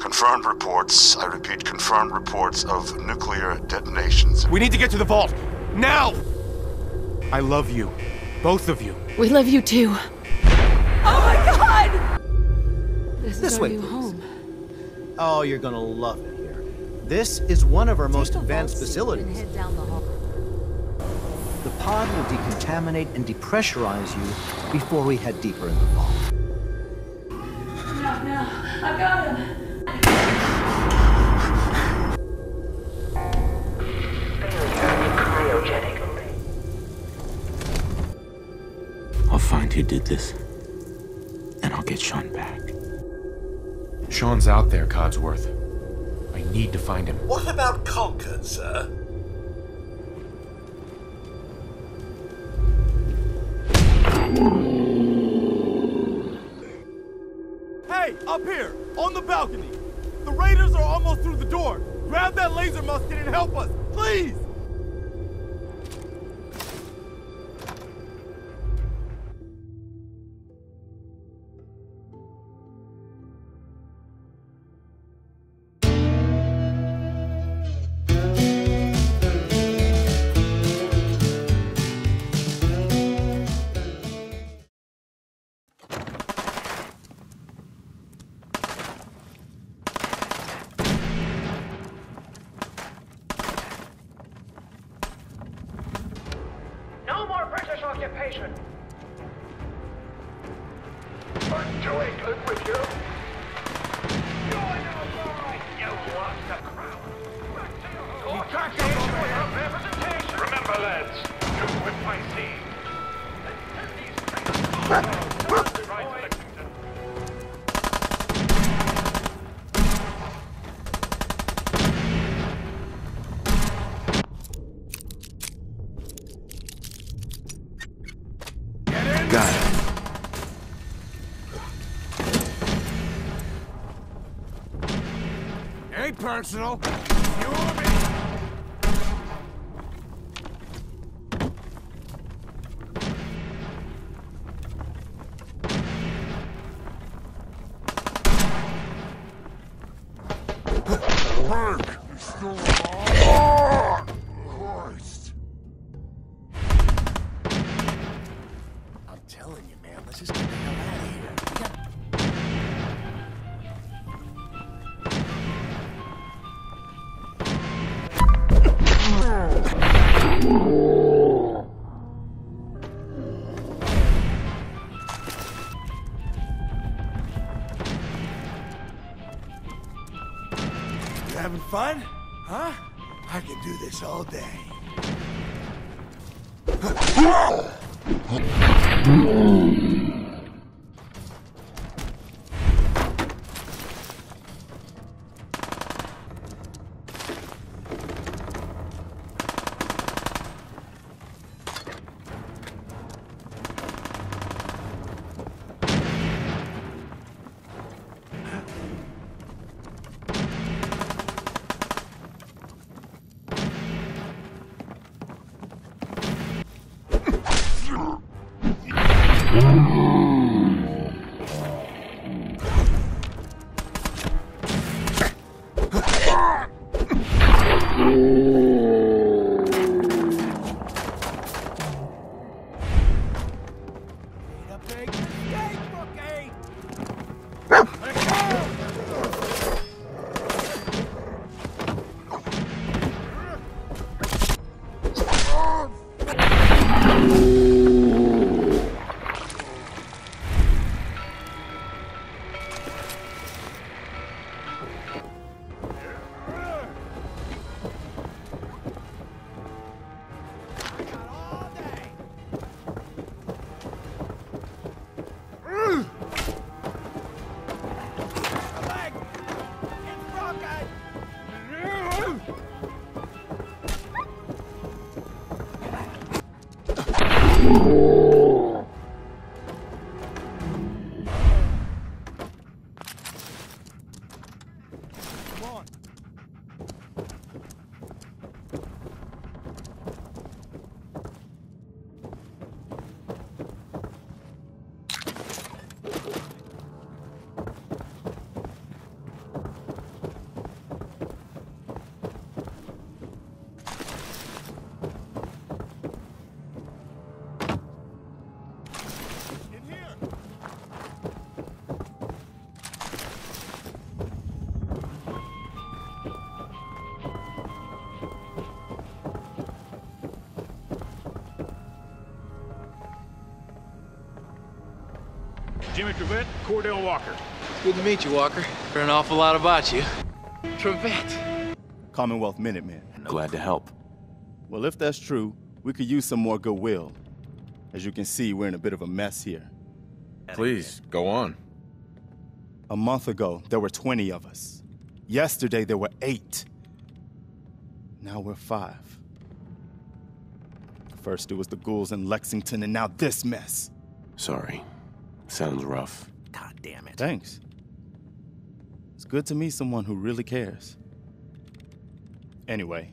Confirmed reports, I repeat, confirmed reports of nuclear detonations. We need to get to the vault. Now! I love you. Both of you. We love you too. Oh my god! This is This our way, new please. home. Oh, you're gonna love it here. This is one of our most advanced facilities. Head down the hall. The pod will decontaminate and depressurize you before we head deeper in the vault. No, no, I've got him. Find who did this. And I'll get Sean back. Sean's out there, Codsworth. I need to find him. What about Concord, sir? Hey, up here, on the balcony. The raiders are almost through the door. Grab that laser musket and help us, please! Ain't day. Jimmy Trivette, Cordell Walker. Good to meet you, Walker. Heard an awful lot about you. Trivette. Commonwealth Minutemen. Glad to help. Well, if that's true, we could use some more goodwill. As you can see, we're in a bit of a mess here. Please, go on. A month ago, there were 20 of us. Yesterday, there were eight. Now we're five. First, it was the ghouls in Lexington, and now this mess. Sorry. Sounds rough. God damn it. Thanks. It's good to meet someone who really cares. Anyway,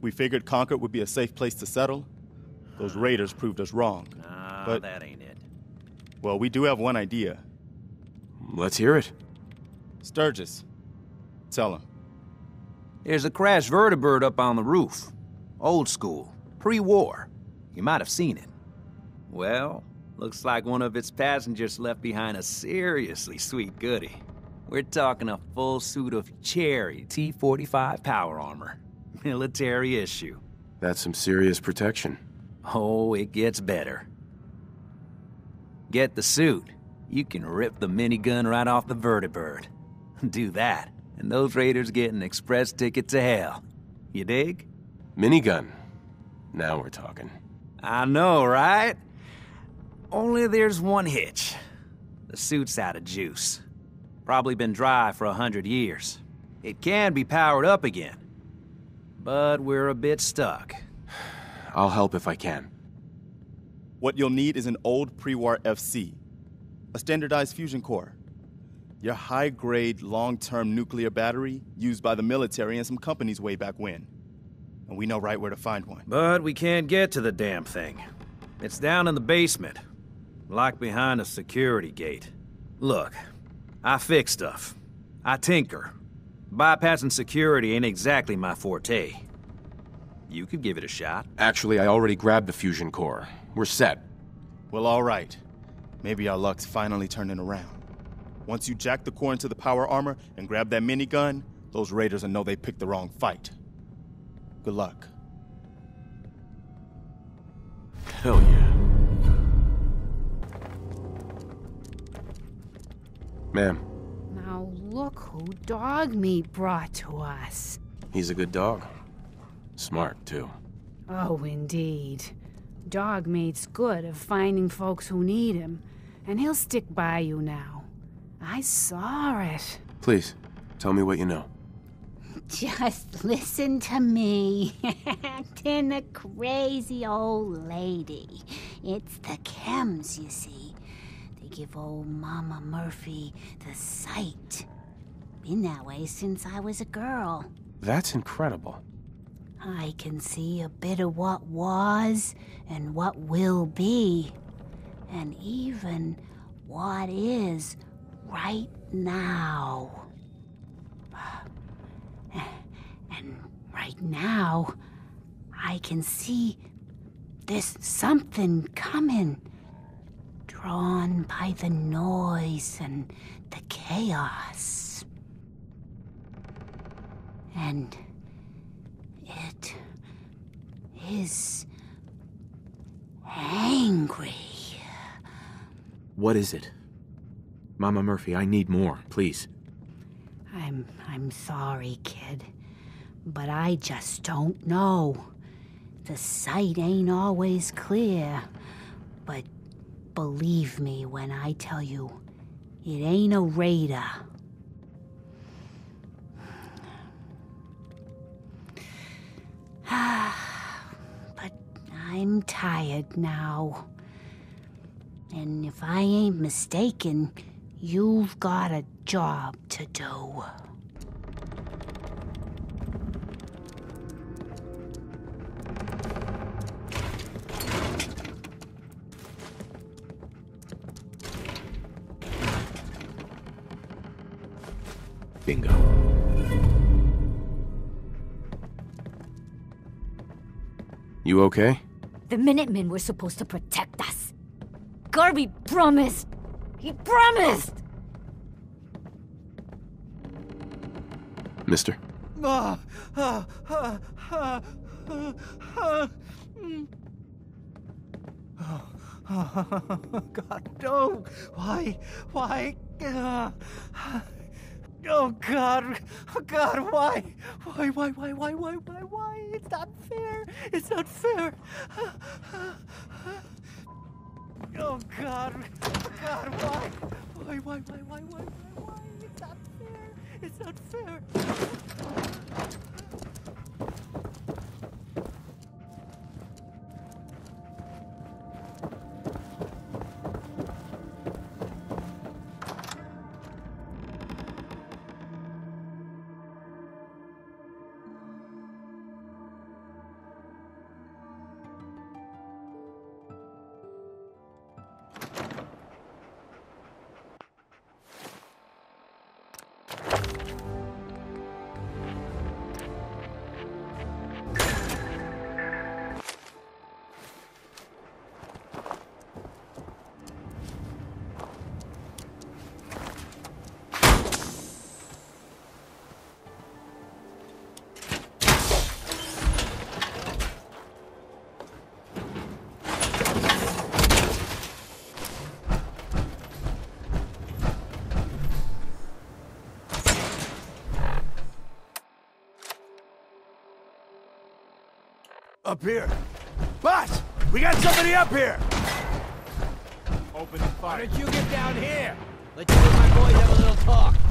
we figured Concord would be a safe place to settle. Those ah. raiders proved us wrong. Nah, but, that ain't it. Well, we do have one idea. Let's hear it. Sturgis. Tell him. There's a crashed vertibird up on the roof. Old school. Pre-war. You might have seen it. Well, looks like one of its passengers left behind a seriously sweet goodie. We're talking a full suit of Cherry T-45 power armor. Military issue. That's some serious protection. Oh, it gets better. Get the suit. You can rip the minigun right off the vertibird. Do that, and those raiders get an express ticket to hell. You dig? Minigun. Now we're talking. I know, right? Only there's one hitch. The suit's out of juice. Probably been dry for a hundred years. It can be powered up again. But we're a bit stuck. I'll help if I can. What you'll need is an old pre-war FC, a standardized fusion core, your high-grade, long-term nuclear battery used by the military and some companies way back when. And we know right where to find one. But we can't get to the damn thing. It's down in the basement, locked behind a security gate. Look, I fix stuff. I tinker. Bypassing security ain't exactly my forte. You could give it a shot. Actually, I already grabbed the fusion core. We're set. Well, all right. Maybe our luck's finally turning around. Once you jack the core into the power armor and grab that minigun, those raiders will know they picked the wrong fight. Good luck. Hell yeah. Ma'am, Now look who Dogmeat brought to us. he's a good dog. Smart, too. Oh, indeed. Dogmeat's good of finding folks who need him, and he'll stick by you now. I saw it. Please, tell me what you know. Just listen to me. Acting a crazy old lady. It's the chems, you see. Give old Mama Murphy the sight. Been that way since I was a girl. That's incredible. I can see a bit of what was and what will be, and even what is right now. And right now, I can see there's something coming, drawn by the noise and the chaos. And it is angry. What is it? Mama Murphy, I need more, please. I'm I'm sorry, kid. But I just don't know. The sight ain't always clear. But believe me when I tell you, it ain't a raider. but I'm tired now. And if I ain't mistaken, you've got a job to do. Bingo. You okay? The Minutemen were supposed to protect us. Garvey promised. He promised! Mister? Ah, ah, ah, ah, ah, ah, mm. Oh, Oh, God, no! Why? Why? Oh, God! Oh, God, why? Why, why, why, why, why, why, why? It's not fair! It's not fair! Oh, God! Oh, God, why? Why, why, why, why, why, why, why? It's not fair! It's not fair! Up here. Boss! We got somebody up here! Open the Why don't you get down here? Let you and my boys have a little talk.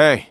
Hey.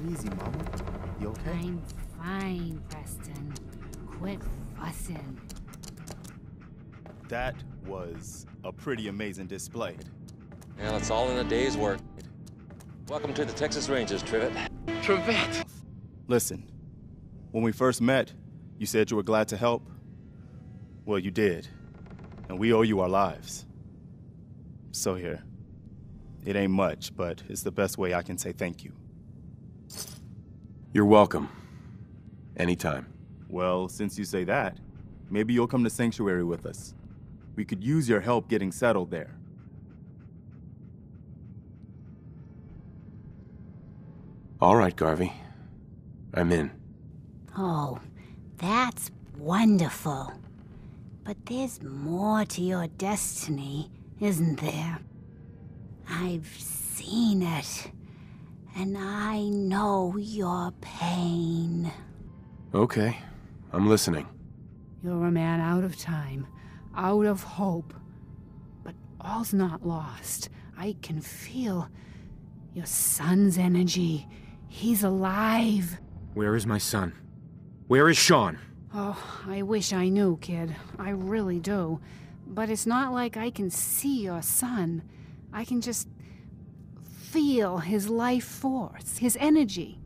It easy, Mama. You okay? I'm fine, Preston. Quit fussing. That was a pretty amazing display. Well, it's all in a day's work. Welcome to the Texas Rangers, Trivette. Trivette! Listen, when we first met, you said you were glad to help. Well, you did. And we owe you our lives. So here. It ain't much, but it's the best way I can say thank you. You're welcome. Anytime. Well, since you say that, maybe you'll come to Sanctuary with us. We could use your help getting settled there. All right, Garvey. I'm in. Oh, that's wonderful. But there's more to your destiny, isn't there? I've seen it, and I know your pain. Okay. I'm listening. You're a man out of time, out of hope. But all's not lost. I can feel your son's energy. He's alive. Where is my son? Where is Sean? Oh, I wish I knew, kid. I really do. But it's not like I can see your son. I can just feel his life force, his energy.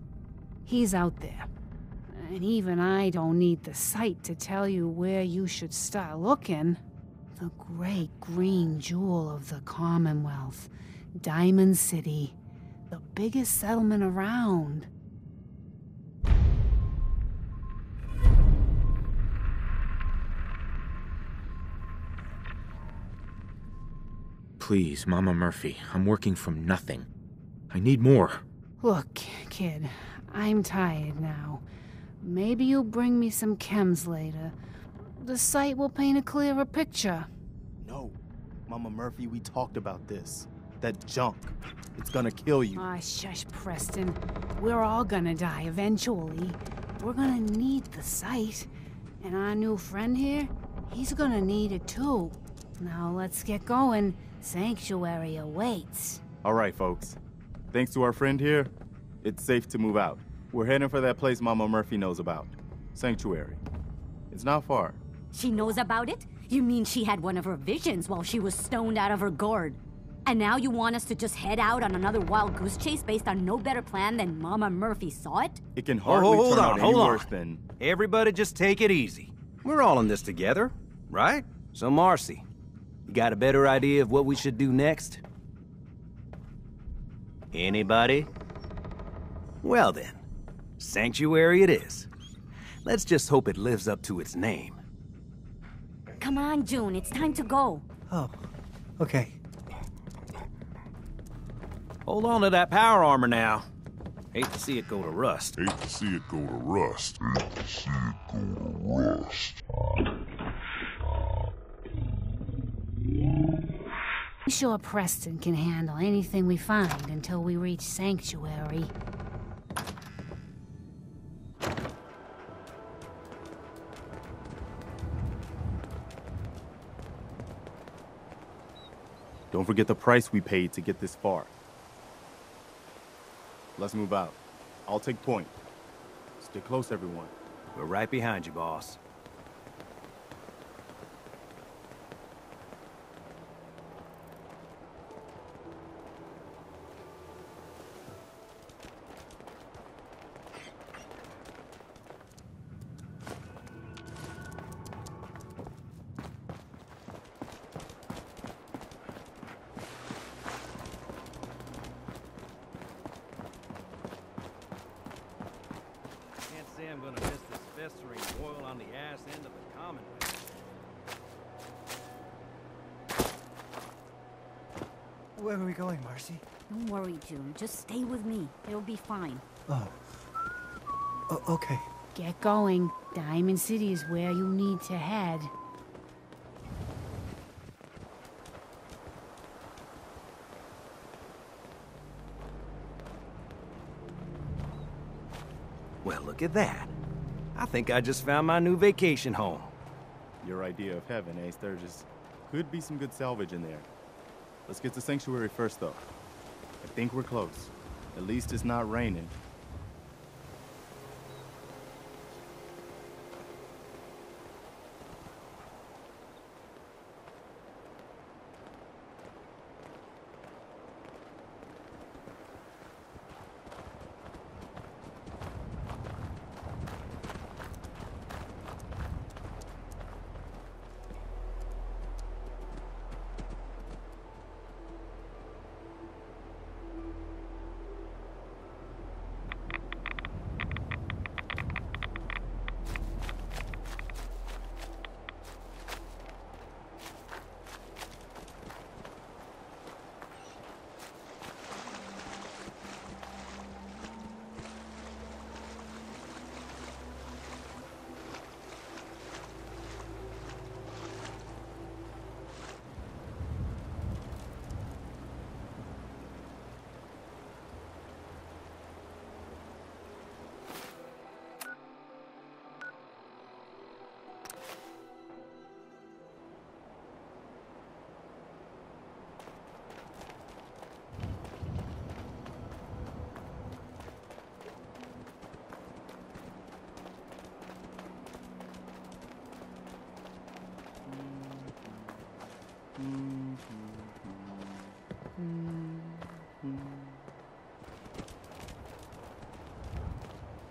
He's out there. And even I don't need the sight to tell you where you should start looking. The great green jewel of the Commonwealth, Diamond City, the biggest settlement around. Please, Mama Murphy, I'm working from nothing. I need more. Look, kid, I'm tired now. Maybe you'll bring me some chems later. The sight will paint a clearer picture. No. Mama Murphy, we talked about this. That junk. It's gonna kill you. Ah, shush, Preston. We're all gonna die eventually. We're gonna need the sight. And our new friend here, he's gonna need it too. Now let's get going. Sanctuary awaits. All right, folks. Thanks to our friend here, it's safe to move out. We're heading for that place Mama Murphy knows about. Sanctuary. It's not far. She knows about it? You mean she had one of her visions while she was stoned out of her gourd? And now you want us to just head out on another wild goose chase based on no better plan than Mama Murphy saw it? It can Oh, hardly hold turn on, out hold any on. worse than. Everybody just take it easy. We're all in this together, right? So, Marcy, you got a better idea of what we should do next? Anybody? Well then, Sanctuary it is. Let's just hope it lives up to its name. Come on, June, it's time to go. Oh, okay. Hold on to that power armor now. Hate to see it go to rust. Hate to see it go to rust. Hate to see it go to rust. I'm sure Preston can handle anything we find until we reach Sanctuary. Don't forget the price we paid to get this far. Let's move out. I'll take point. Stay close, everyone. We're right behind you, boss. Can't say I'm gonna miss this festering oil on the ass end of the Commonwealth. Where are we going, Marcy? Don't worry, June. Just stay with me. It'll be fine. Oh. O- okay. Get going. Diamond City is where you need to head. Well, look at that. I think I just found my new vacation home. Your idea of heaven, eh, Sturgis? Could be some good salvage in there. Let's get to Sanctuary first, though. I think we're close. At least it's not raining.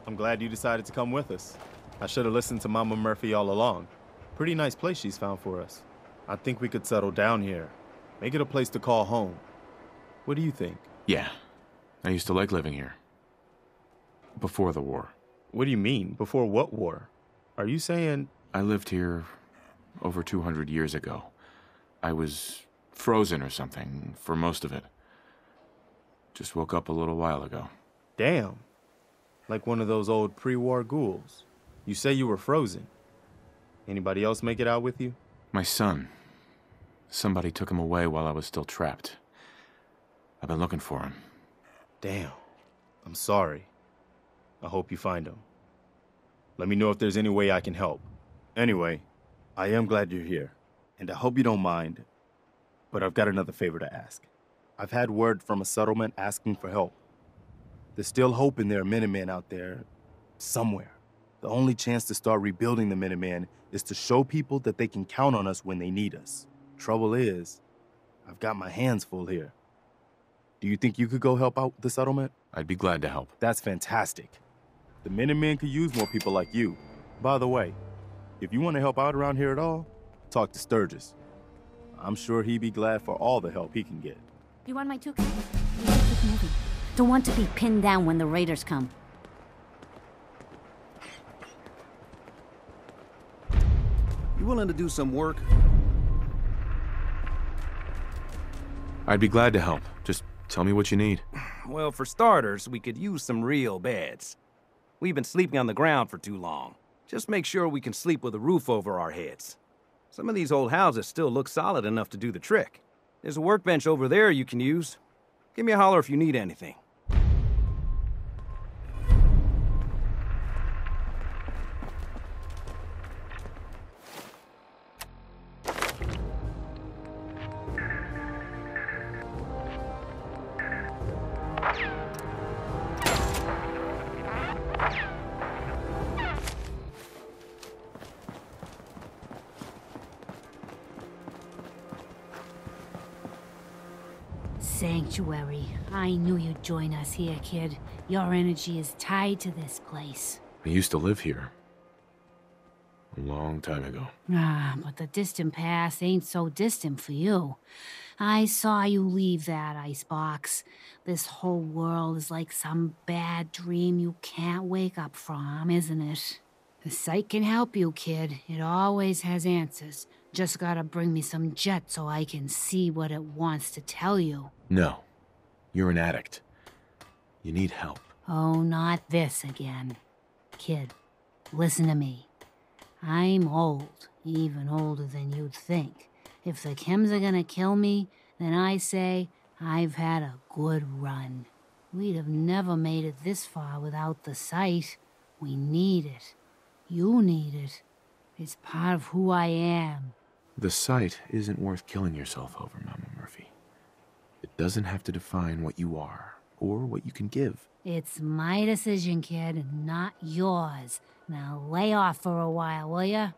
I'm glad you decided to come with us. I should have listened to Mama Murphy all along. Pretty nice place she's found for us. I think we could settle down here. Make it a place to call home. What do you think? Yeah. I used to like living here. Before the war. What do you mean? Before what war? Are you saying. I lived here over 200 years ago. I was frozen or something for most of it. Just woke up a little while ago. Damn. Like one of those old pre war ghouls. You say you were frozen. Anybody else make it out with you? My son. Somebody took him away while I was still trapped. I've been looking for him. Damn. I'm sorry. I hope you find him. Let me know if there's any way I can help. Anyway, I am glad you're here, and I hope you don't mind, but I've got another favor to ask. I've had word from a settlement asking for help. There's still hope in there are Minutemen out there somewhere. The only chance to start rebuilding the Minutemen is to show people that they can count on us when they need us. Trouble is, I've got my hands full here. Do you think you could go help out the settlement? I'd be glad to help. That's fantastic. The Minutemen could use more people like you. By the way, If you want to help out around here at all, talk to Sturgis. I'm sure he'd be glad for all the help he can get. You want my two? You gotta keep moving. Don't want to be pinned down when the raiders come. You willing to do some work? I'd be glad to help. Just tell me what you need. Well, for starters, we could use some real beds. We've been sleeping on the ground for too long. Just make sure we can sleep with a roof over our heads. Some of these old houses still look solid enough to do the trick. There's a workbench over there you can use. Give me a holler if you need anything. Join us here, kid. Your energy is tied to this place. I used to live here. A long time ago. Ah, but the distant past ain't so distant for you. I saw you leave that icebox. This whole world is like some bad dream you can't wake up from, isn't it? The sight can help you, kid. It always has answers. Just gotta bring me some jet so I can see what it wants to tell you. No. You're an addict. You need help. Oh, not this again. Kid, listen to me. I'm old, even older than you'd think. If the chems are gonna kill me, then I say I've had a good run. We'd have never made it this far without the sight. We need it. You need it. It's part of who I am. The sight isn't worth killing yourself over, Mama Murphy. It doesn't have to define what you are or what you can give. It's my decision, kid, not yours. Now lay off for a while, will ya?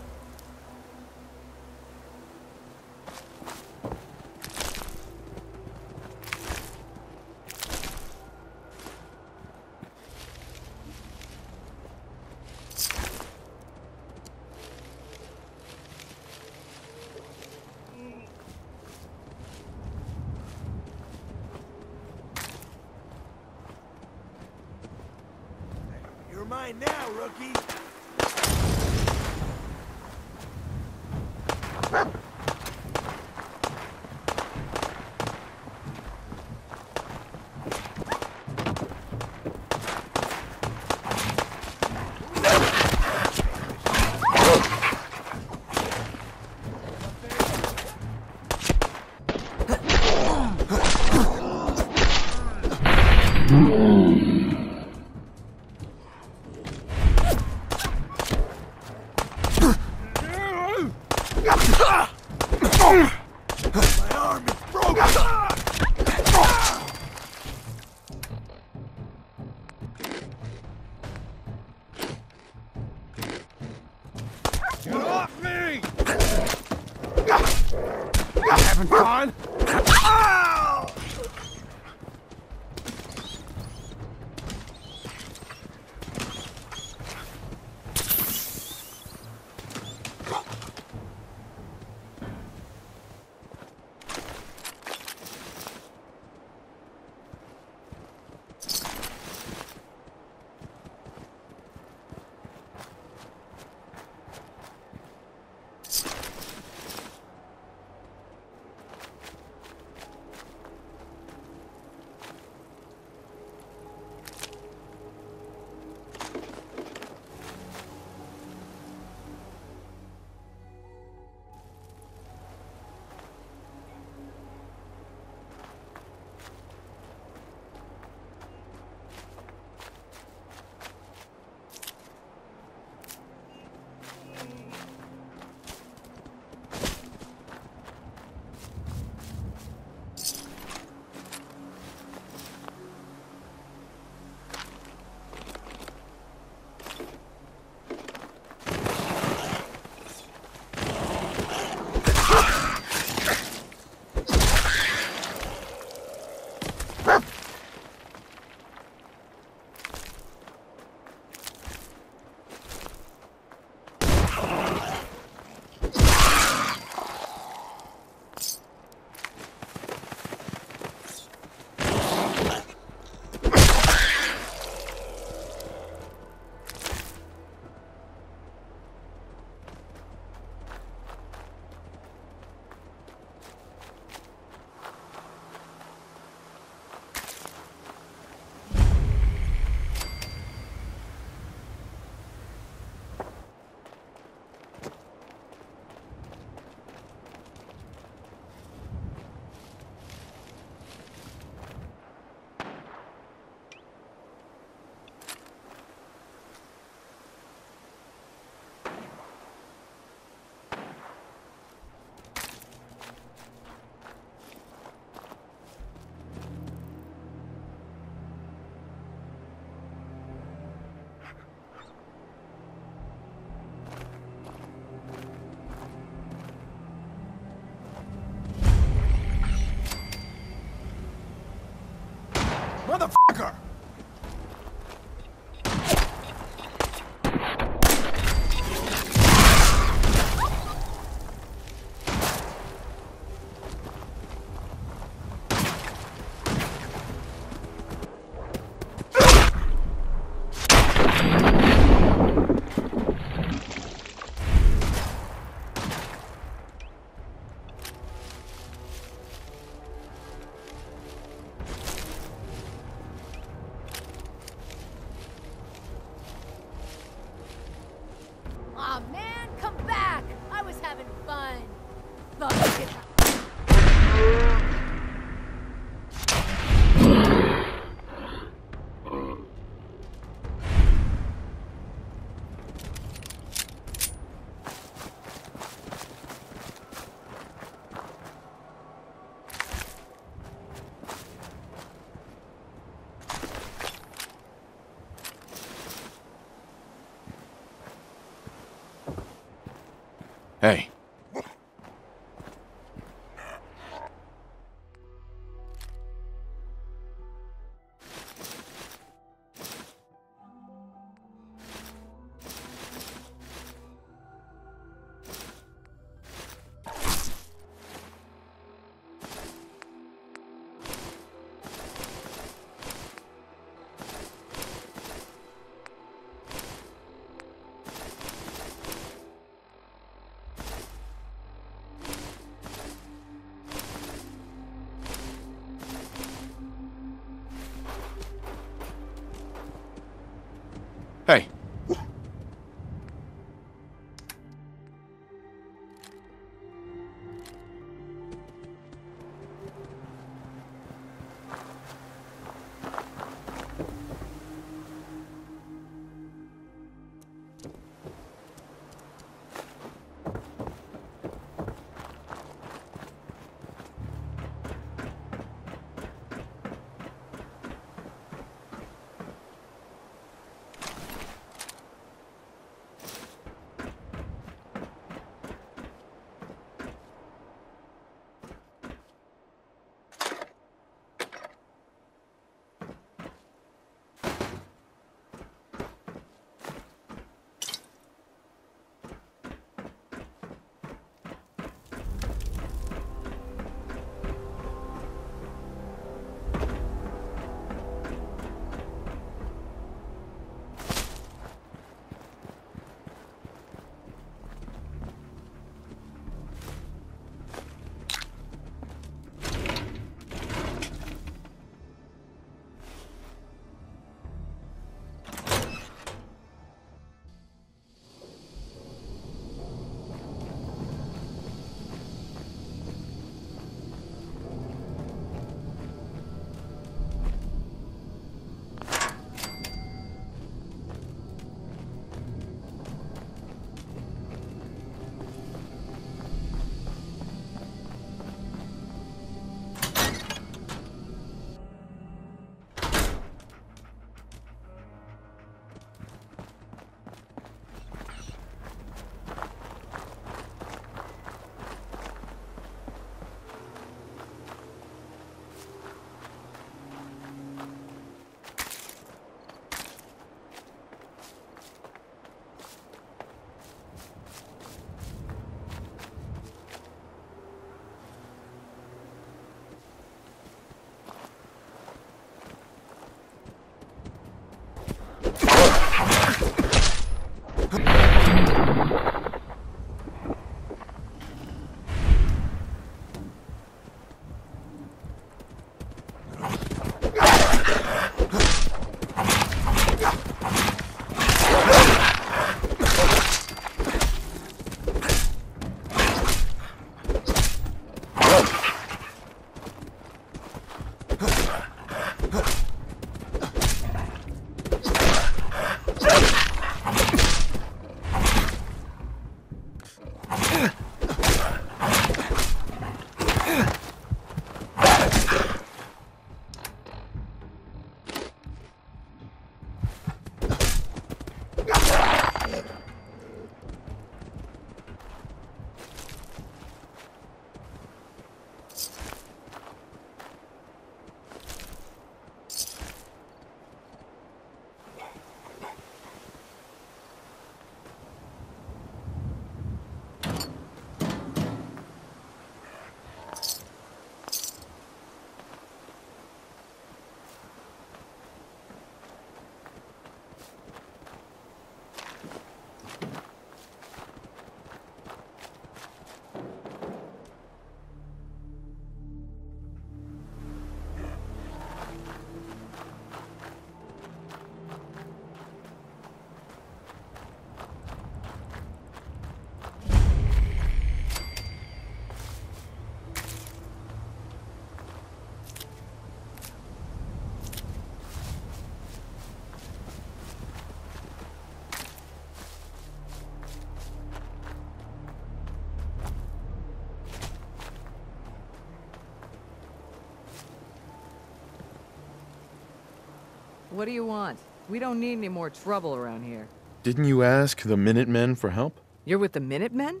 What do you want? We don't need any more trouble around here. Didn't you ask the Minutemen for help? You're with the Minutemen?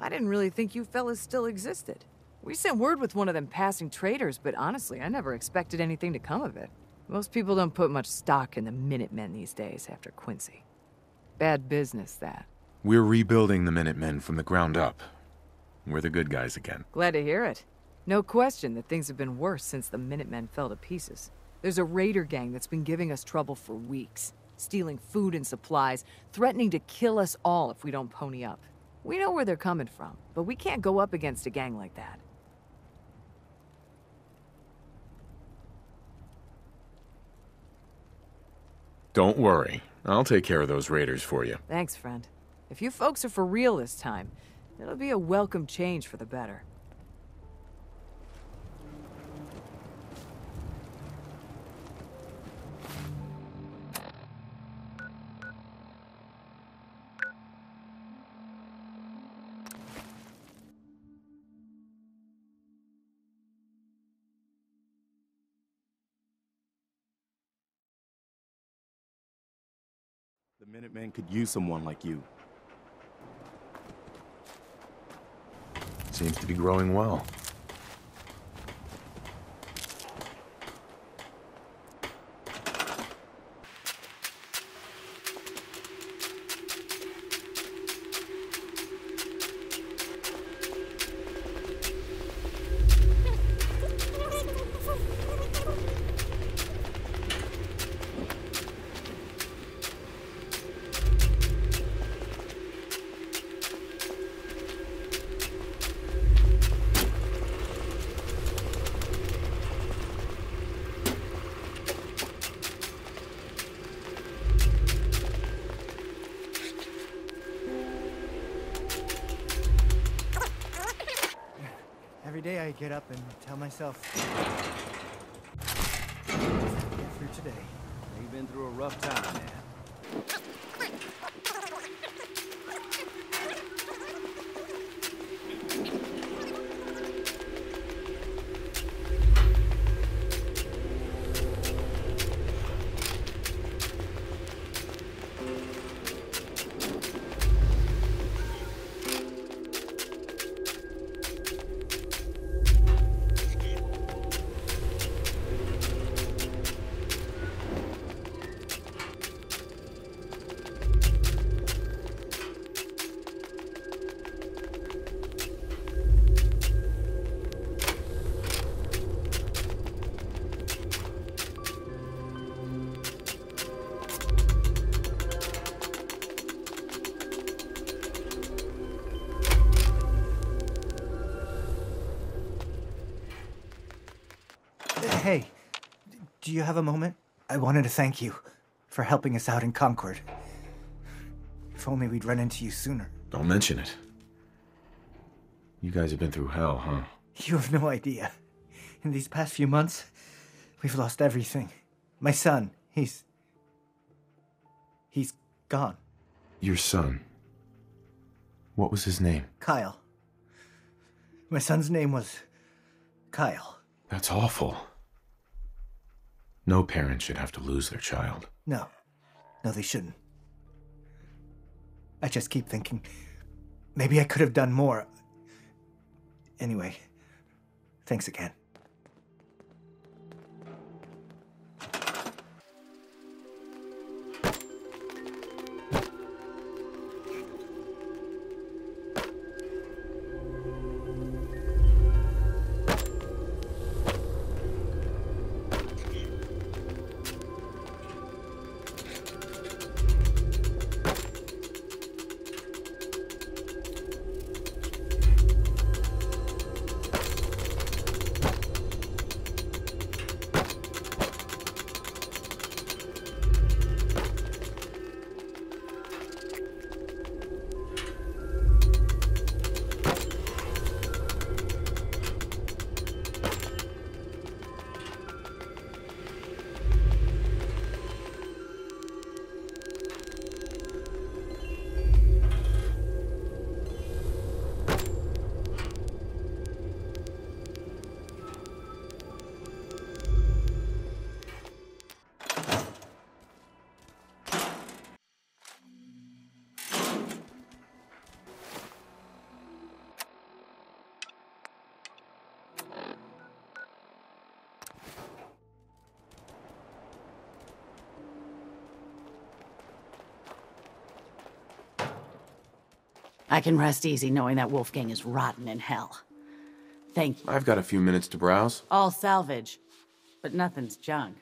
I didn't really think you fellas still existed. We sent word with one of them passing traders, but honestly, I never expected anything to come of it. Most people don't put much stock in the Minutemen these days after Quincy. Bad business, that. We're rebuilding the Minutemen from the ground up. We're the good guys again. Glad to hear it. No question that things have been worse since the Minutemen fell to pieces. There's a raider gang that's been giving us trouble for weeks, stealing food and supplies, threatening to kill us all if we don't pony up. We know where they're coming from, but we can't go up against a gang like that. Don't worry. I'll take care of those raiders for you. Thanks, friend. If you folks are for real this time, it'll be a welcome change for the better. Minutemen could use someone like you. Seems to be growing well. Myself, do you have a moment? I wanted to thank you for helping us out in Concord. If only we'd run into you sooner. Don't mention it. You guys have been through hell, huh? You have no idea. In these past few months, we've lost everything. My son, he's. He's gone. Your son. What was his name? Kyle. My son's name was. Kyle. That's awful. No parent should have to lose their child. No. No, they shouldn't. I just keep thinking maybe I could have done more. Anyway, thanks again. I can rest easy knowing that Wolfgang is rotten in hell. Thank you. I've got a few minutes to browse. All salvage, but nothing's junk.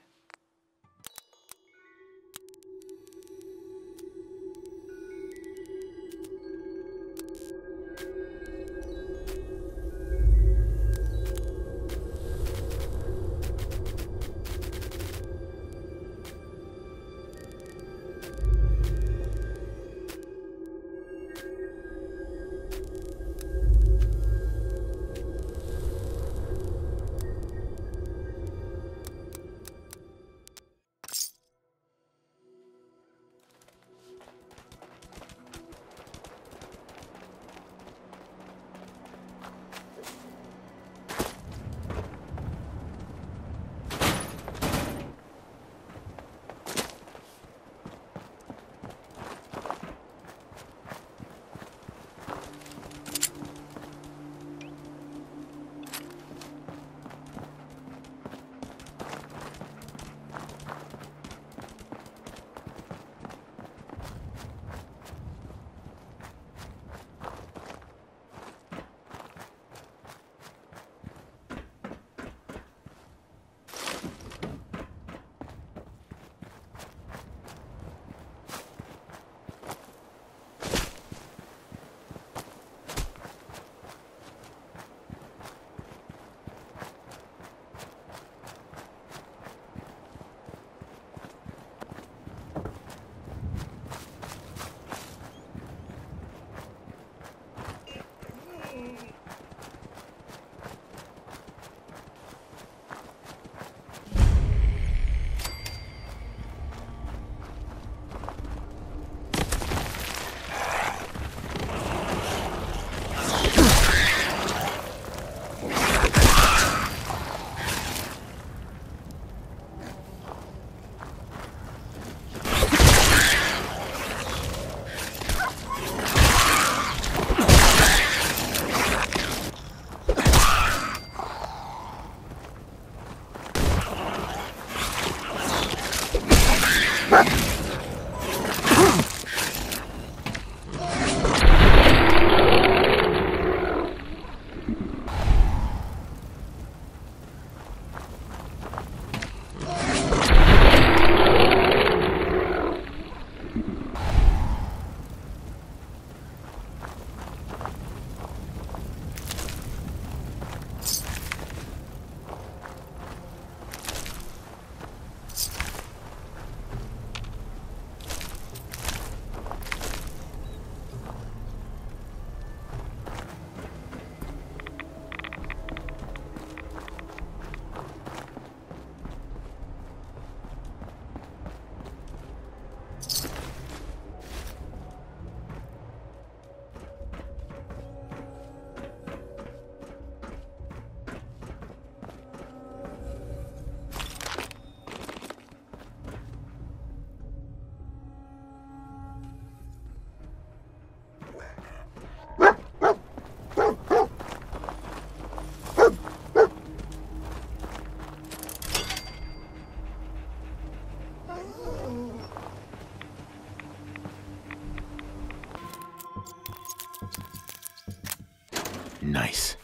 Nice.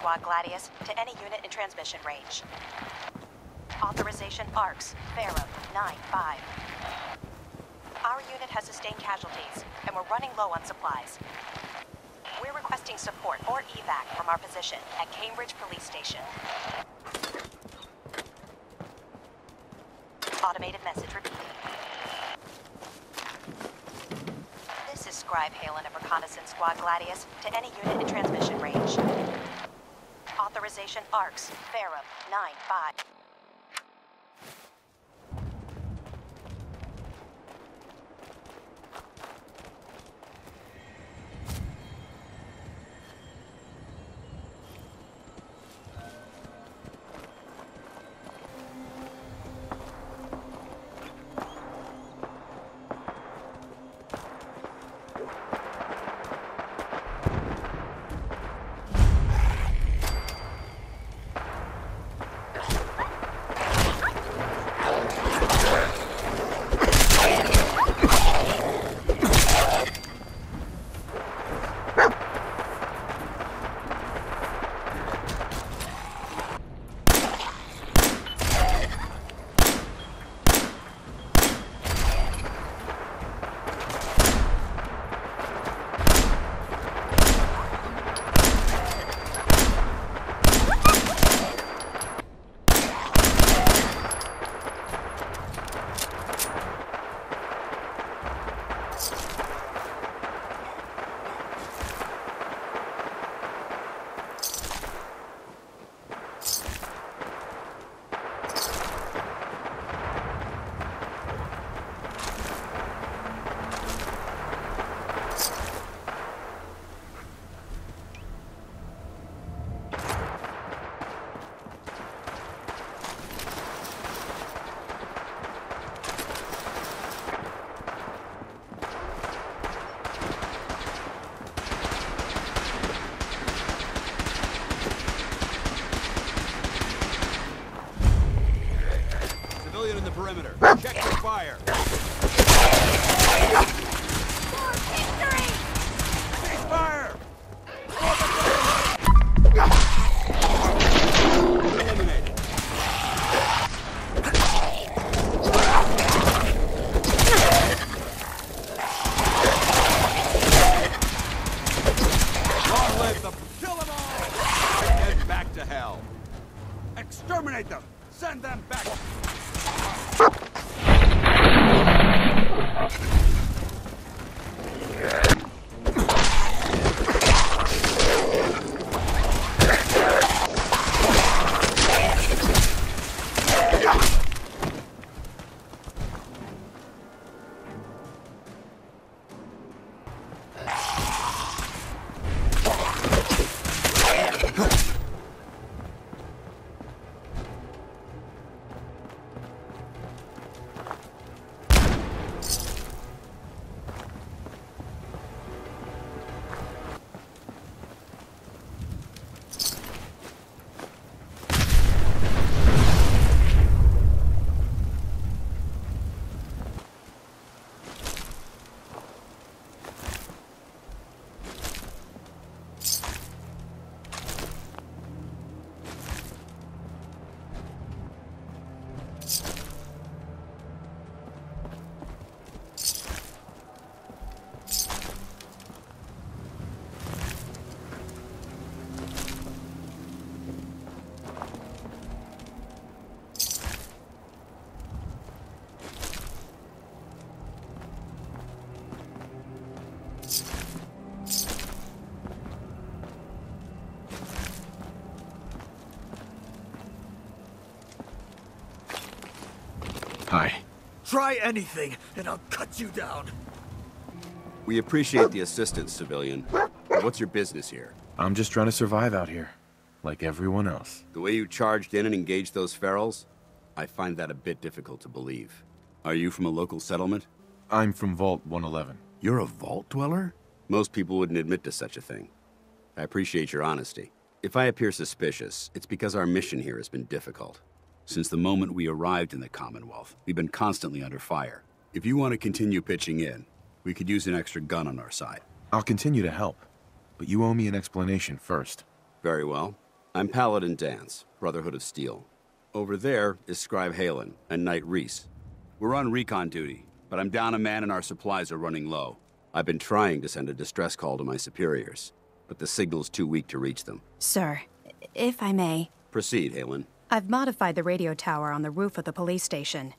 Squad Gladius to any unit in transmission range. Authorization ARCS, Pharaoh, 9-5. Our unit has sustained casualties, and we're running low on supplies. We're requesting support or evac from our position at Cambridge Police Station. Automated message repeating. This is Scribe Haylen of Reconnaissance Squad Gladius to any unit in transmission range. Authorization ARCS, Pharaoh, Try anything, and I'll cut you down. We appreciate the assistance, civilian. What's your business here? I'm just trying to survive out here, like everyone else. The way you charged in and engaged those ferals? I find that a bit difficult to believe. Are you from a local settlement? I'm from Vault 111. You're a vault dweller? Most people wouldn't admit to such a thing. I appreciate your honesty. If I appear suspicious, it's because our mission here has been difficult. Since the moment we arrived in the Commonwealth, we've been constantly under fire. If you want to continue pitching in, we could use an extra gun on our side. I'll continue to help, but you owe me an explanation first. Very well. I'm Paladin Danse, Brotherhood of Steel. Over there is Scribe Haylen and Knight Rhys. We're on recon duty, but I'm down a man and our supplies are running low. I've been trying to send a distress call to my superiors, but the signal's too weak to reach them. Sir, if I may, Proceed, Haylen. I've modified the radio tower on the roof of the police station,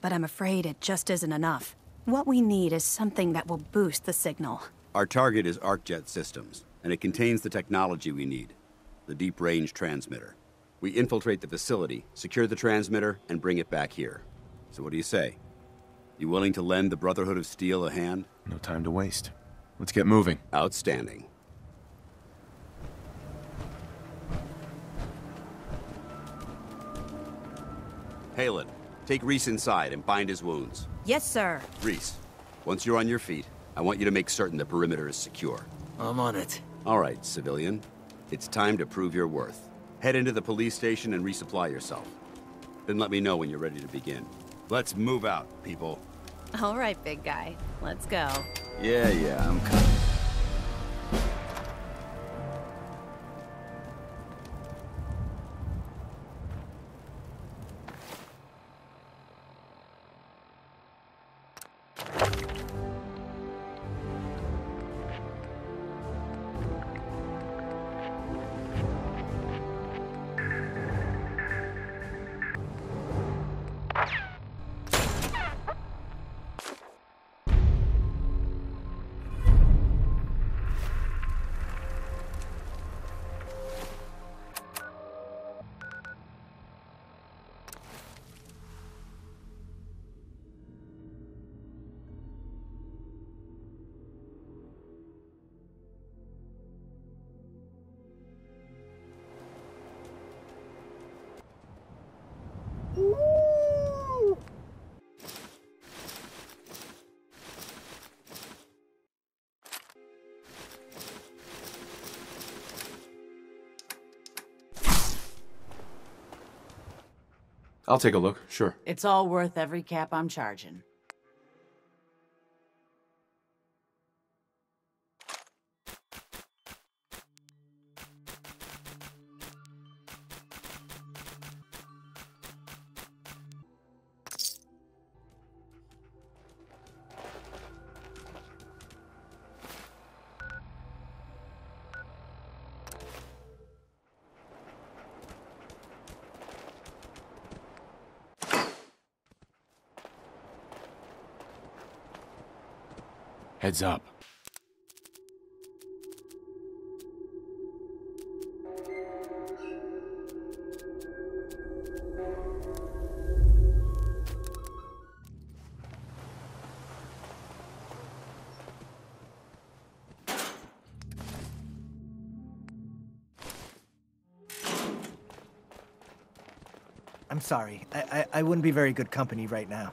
but I'm afraid it just isn't enough. What we need is something that will boost the signal. Our target is ArcJet Systems, and it contains the technology we need the deep range transmitter. We infiltrate the facility, secure the transmitter, and bring it back here. So, what do you say? You willing to lend the Brotherhood of Steel a hand? No time to waste. Let's get moving. Outstanding. Haylen, take Rhys inside and bind his wounds. Yes, sir. Rhys, once you're on your feet, I want you to make certain the perimeter is secure. I'm on it. All right, civilian. It's time to prove your worth. Head into the police station and resupply yourself. Then let me know when you're ready to begin. Let's move out, people. All right, big guy. Let's go. Yeah, yeah, I'm coming. I'll take a look, sure. It's all worth every cap I'm charging. Heads up. I'm sorry. I, I, I wouldn't be very good company right now.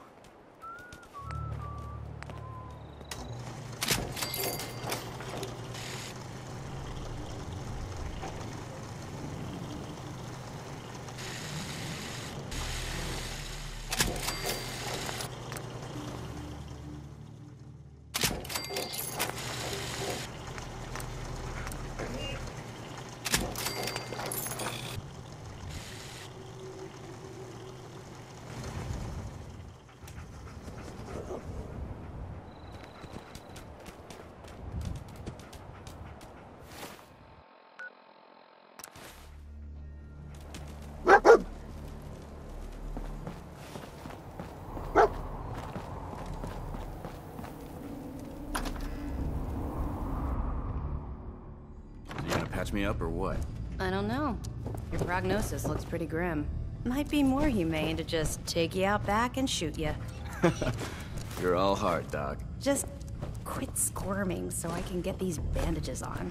Me up or what? I don't know. Your prognosis looks pretty grim. Might be more humane to just take you out back and shoot you. You're all heart, Doc. Just quit squirming so I can get these bandages on.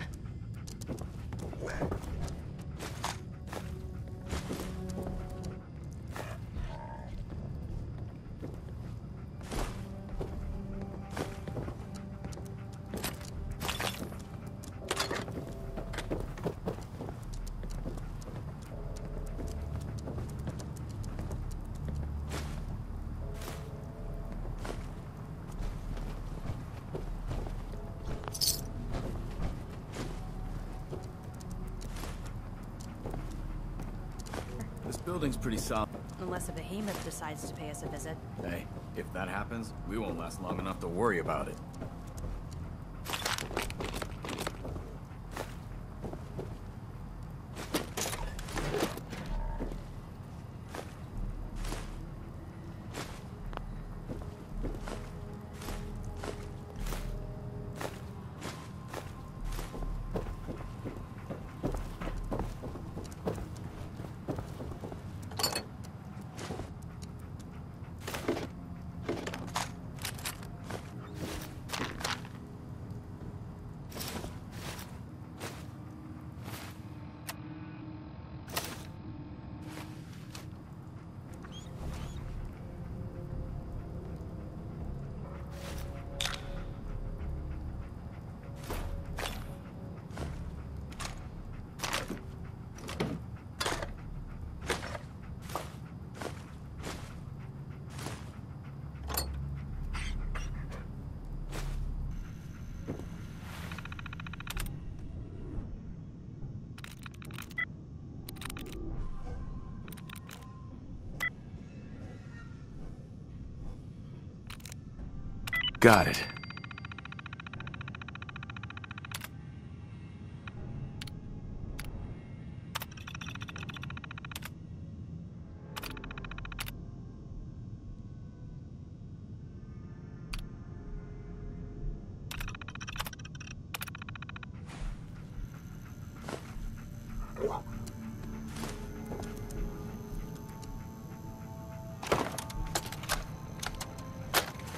Building's pretty solid. Unless a behemoth decides to pay us a visit. Hey, if that happens, we won't last long enough to worry about it. Got it.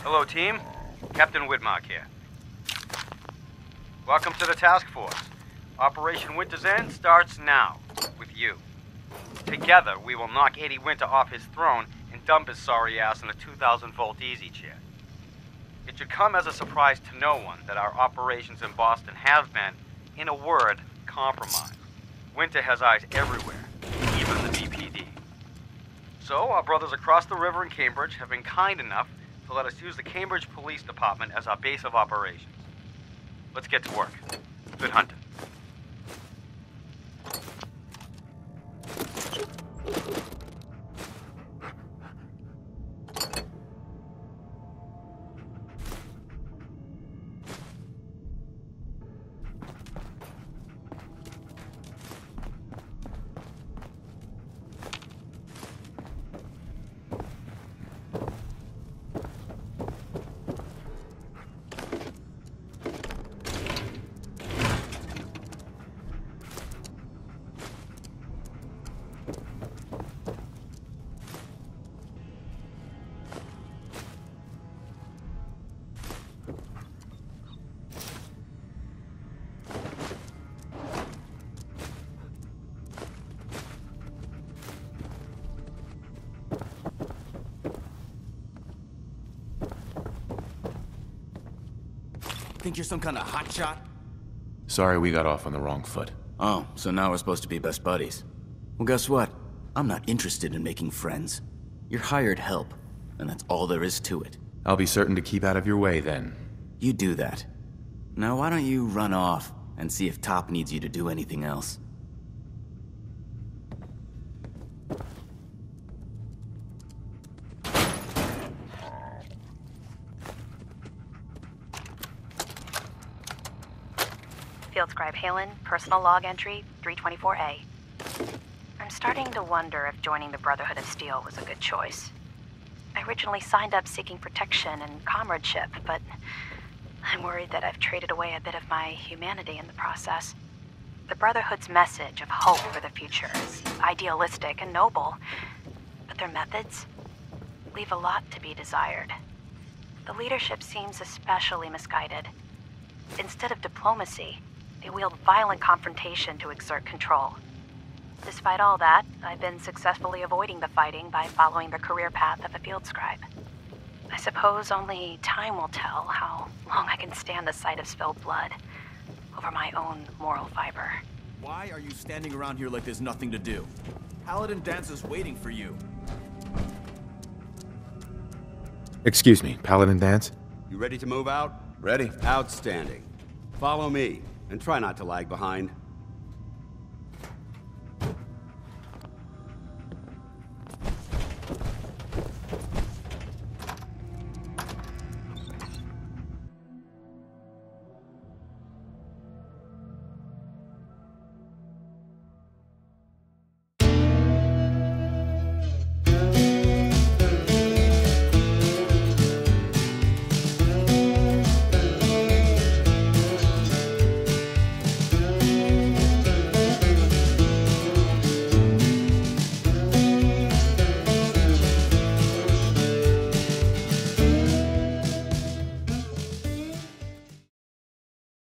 Hello, team. Captain Widmark here. Welcome to the task force. Operation Winter's End starts now, with you. Together, we will knock Eddie Winter off his throne and dump his sorry ass in a 2,000 volt easy chair. It should come as a surprise to no one that our operations in Boston have been, in a word, compromised. Winter has eyes everywhere, even the BPD. So, our brothers across the river in Cambridge have been kind enough to let us use the Cambridge Police Department as our base of operations. Let's get to work. Good hunting. Think you're some kind of hotshot? Sorry we got off on the wrong foot. Oh, so now we're supposed to be best buddies. Well, guess what? I'm not interested in making friends. You're hired help, and that's all there is to it. I'll be certain to keep out of your way then. You do that. Now, why don't you run off and see if Top needs you to do anything else? Haylen, personal log entry 324A. I'm starting to wonder if joining the Brotherhood of Steel was a good choice. I originally signed up seeking protection and comradeship, but I'm worried that I've traded away a bit of my humanity in the process. The Brotherhood's message of hope for the future is idealistic and noble, but their methods leave a lot to be desired. The leadership seems especially misguided. Instead of diplomacy, they wield violent confrontation to exert control. Despite all that, I've been successfully avoiding the fighting by following the career path of a field scribe. I suppose only time will tell how long I can stand the sight of spilled blood over my own moral fiber. Why are you standing around here like there's nothing to do? Paladin Danse is waiting for you. Excuse me, Paladin Danse? You ready to move out? Ready. Outstanding. Follow me, and try not to lag behind.